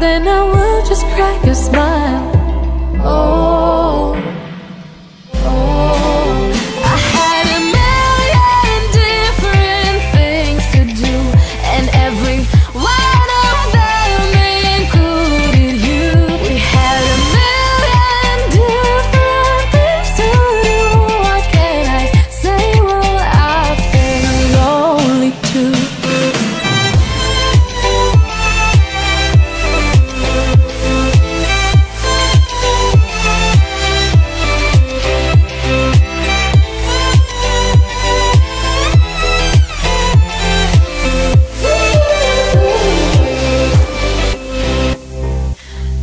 then I will just crack a smile. Oh,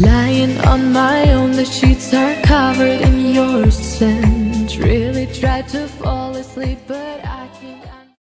Lying on my own, the sheets are covered in your scent. Really tried to fall asleep, but I